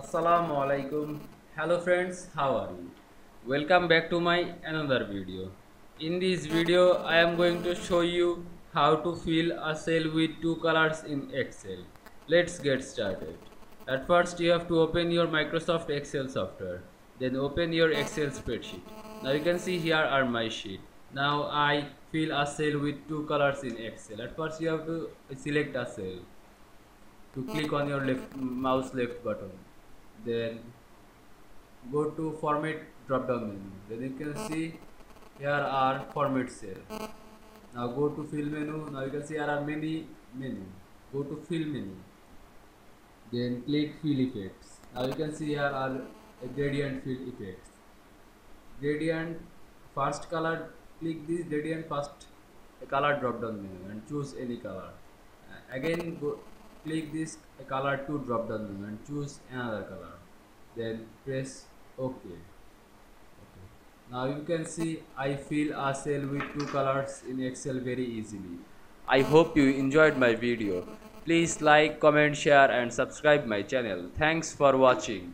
Assalamu alaikum. Hello friends, how are you? Welcome back to my another video. In this video, I am going to show you how to fill a cell with two colors in Excel. Let's get started. At first, you have to open your Microsoft Excel software. Then open your Excel spreadsheet. Now you can see here are my sheet. Now I fill a cell with two colors in Excel. At first, you have to select a cell to click on your left mouse left button then go to format drop down menu. Then you can see here are format cell. Now go to fill menu. Now you can see here are many menu. Go to fill menu. Then click fill effects. Now you can see here are gradient fill effects. Gradient first color click this gradient first color drop down menu and choose any color. Uh, again go click this color to drop down menu and choose another color. Then press ok. Okay. now you can see i fill a cell with two colors in excel very easily. I hope you enjoyed my video. Please like comment share and subscribe my channel. Thanks for watching